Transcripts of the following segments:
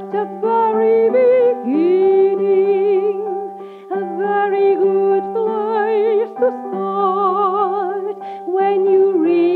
at the very beginning, a very good place to start when you read.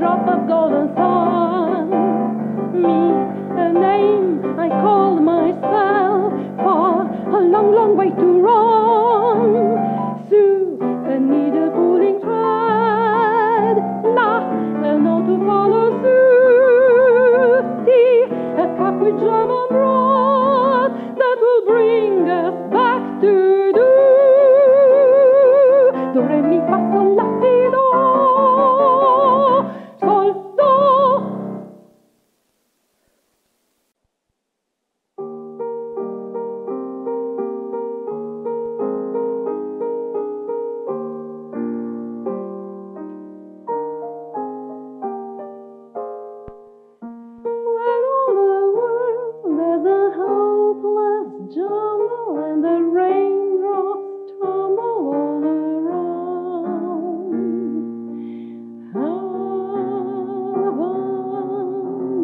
drop of golden sun. Me, a name I call myself, for a long, long way to run. Through a needle pulling thread, la, a note to follow through. Tea, a cup with jam on broad that will bring us back to do. Do, re, mi, fa, jumble and the raindrops tumble all around. Heaven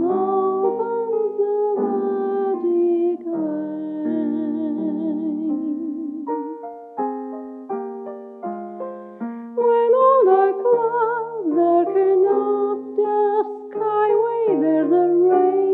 opens a magic eye. When all the clouds darken up the skyway, there's a rain.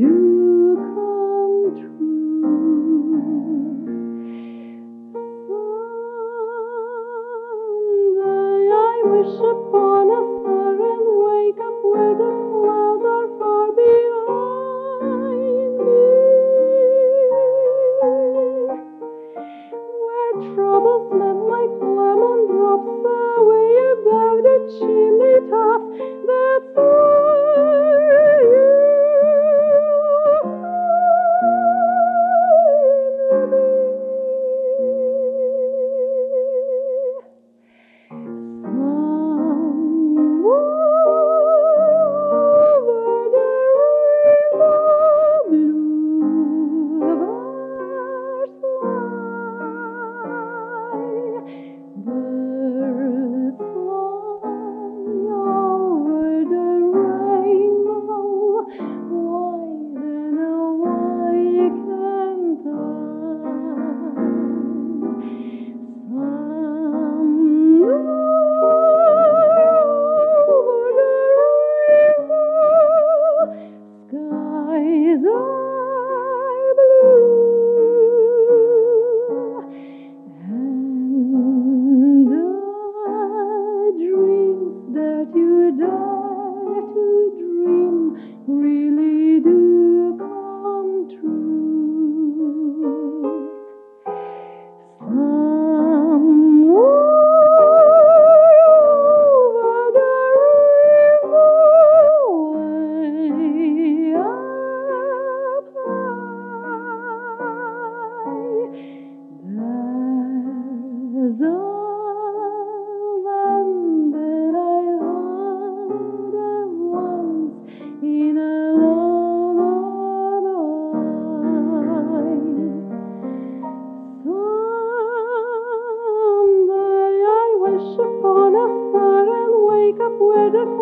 do come true. Someday I wish upon a star and wake up where the clouds are far behind me, where troubles melt like lemon drops away above the cheek. de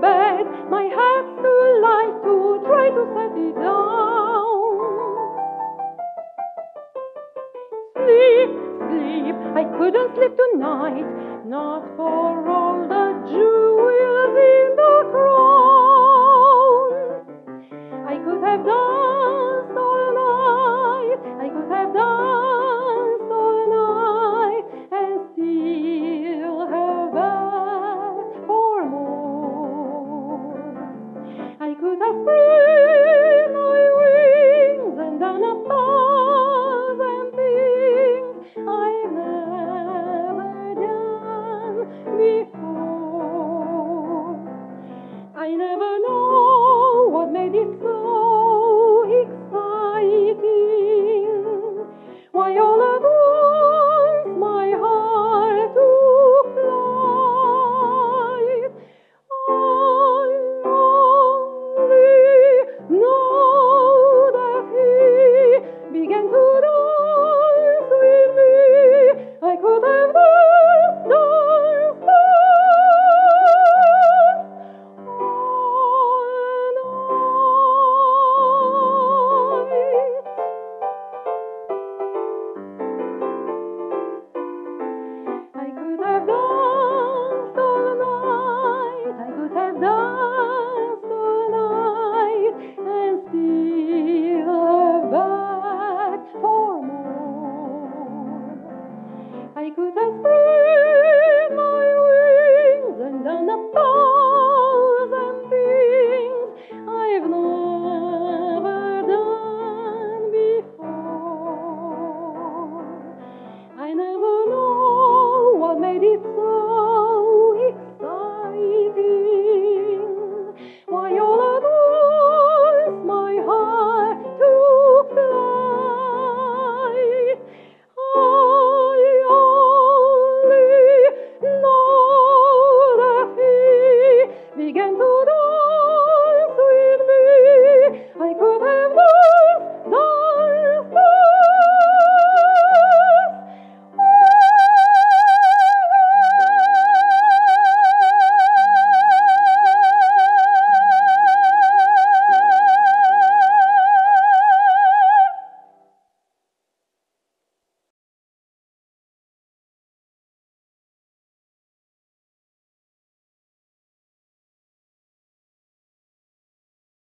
bed. My heart's too light to try to set it down. Sleep, sleep, I couldn't sleep tonight, not for all the jewels in the crown. I could have danced all night, I could have danced.